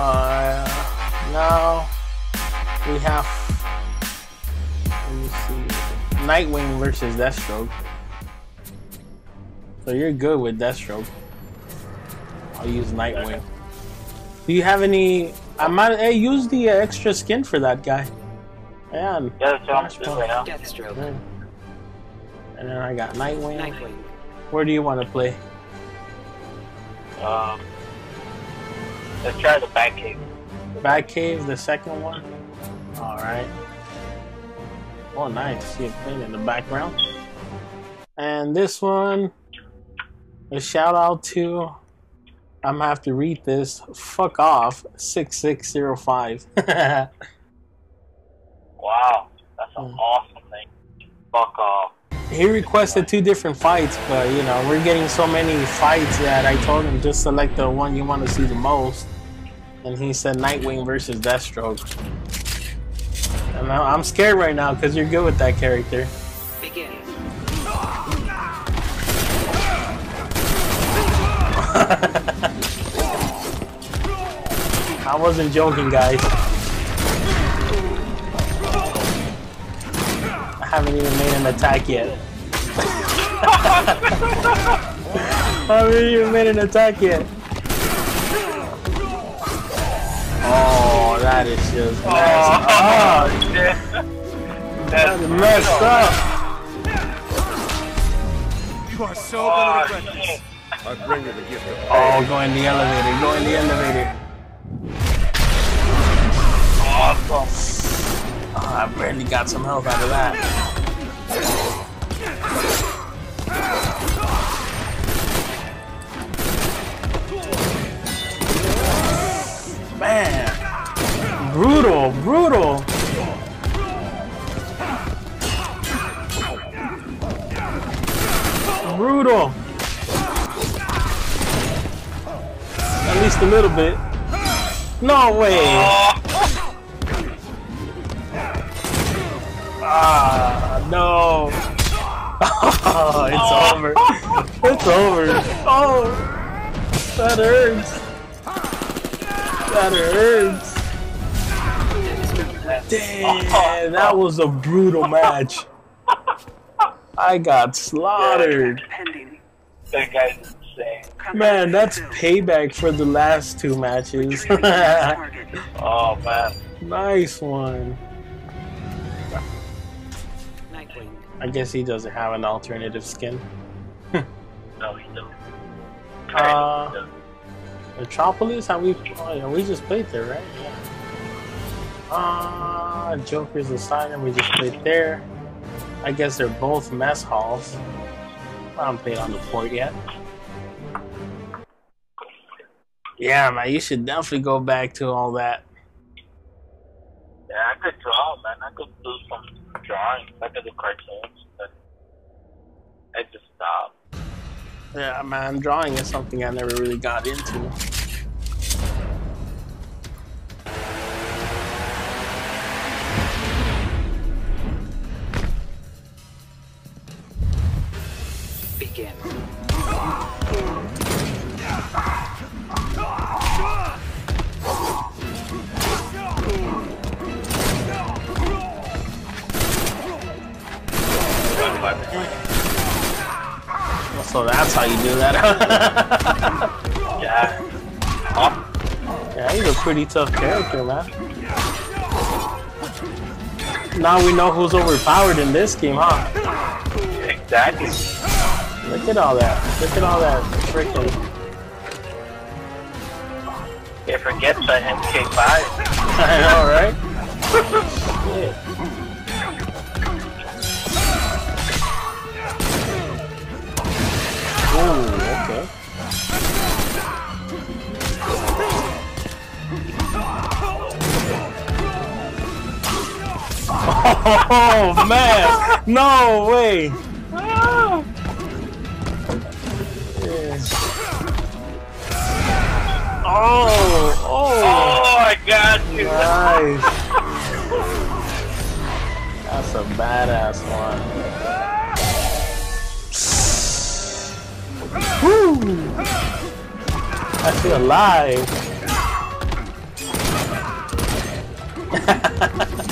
Uh, now we have. Let me see. Nightwing versus Deathstroke. So you're good with Deathstroke. I'll use Nightwing. Do you have any? I might hey, use the uh, extra skin for that guy. Yeah. Yeah, that's what I'm doing right now. Deathstroke. Good. And then I got Nightwing. Nightwing. Where do you want to play? Um, let's try the Batcave. Batcave, the second one. All right. Oh, nice. See it playing in the background. And this one, a shout out to. I'm gonna have to read this. Fuck off. Six six zero five. Wow, that's an Hmm. awesome thing. Fuck off. He requested two different fights, but you know we're getting so many fights that I told him just select the one you want to see the most, and he said Nightwing versus Deathstroke. And I'm scared right now because you're good with that character. Begin. I wasn't joking, guys. Haven't even made an attack yet. I haven't even made an attack yet. Oh, that is just messed up. Oh, shit. That is messed up. You are so Oh, gonna this. I bring you the gift of Oh, go in the elevator. Go in the elevator. Barely got some health out of that. Man, brutal, brutal. Brutal. At least a little bit. No way. Oh, it's oh. over. It's over. Oh, that hurts. That hurts. Damn, that was a brutal match. I got slaughtered. That guy's insane. Man, that's payback for the last two matches. Oh, man. nice one. I guess he doesn't have an alternative skin. No, he doesn't. Uh, doesn't. Metropolis? Have we? Oh yeah, we just played there, right? Yeah. Ah, Joker's Asylum. We just played there. I guess they're both mess halls. I haven't played on the port yet. Yeah, man, you should definitely go back to all that. Yeah, I could draw, man. I could do some drawing. I could do cartoons, but I just stopped. Yeah, man, drawing is something I never really got into. So that's how you do that. Yeah. Oh, yeah, he's a pretty tough character, man. Now we know who's overpowered in this game, huh? exactly. Look at all that. Look at all that freaking. Can't forget the MK5. I know, right? Shit. Oh man! No way! Oh! Oh! Oh, I got you. Nice. That's a badass one. Woo! I feel alive.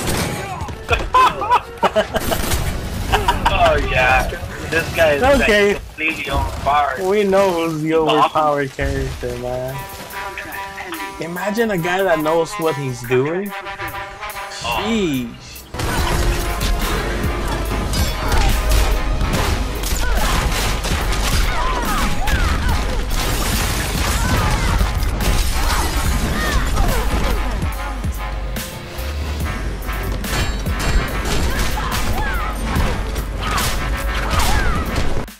Oh yeah, this guy is Okay. like, completely on fire. we know who's the overpowered character, man. Imagine a guy that knows what he's doing. Contract. Jeez.